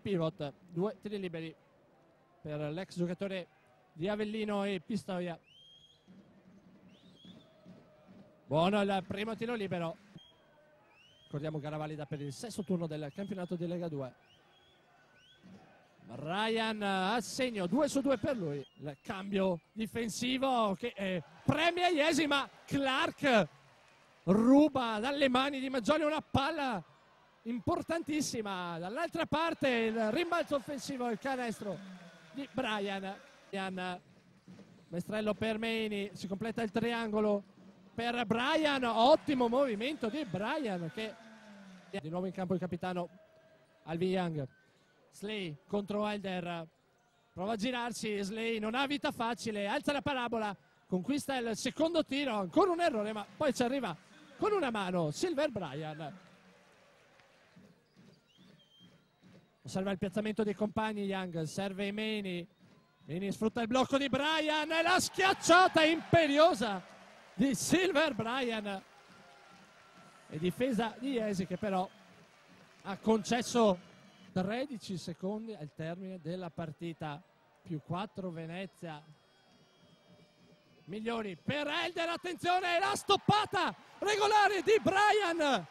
pivot, due tiri liberi per l'ex giocatore di Avellino e Pistoia. Buono il primo tiro libero. Ricordiamo gara valida per il sesto turno del campionato di Lega 2. Ryan a segno 2 su 2 per lui. Il cambio difensivo che eh, premia Iesi, ma Clark ruba dalle mani di Maggioli una palla importantissima. Dall'altra parte il rimbalzo offensivo, il canestro di Brian. Brian Mestrello per Meni, si completa il triangolo per Brian, ottimo movimento di Brian che di nuovo in campo il capitano Alvi Young. Slay contro Elder, prova a girarsi, Slay non ha vita facile, alza la parabola, conquista il secondo tiro, ancora un errore ma poi ci arriva con una mano Silver Brian. Osserva il piazzamento dei compagni Young, serve Meni, Meni sfrutta il blocco di Brian e la schiacciata imperiosa di Silver Brian e difesa di Iesi che però ha concesso 13 secondi al termine della partita. Più 4 Venezia. Migliori per Elder. Attenzione la stoppata regolare di Brian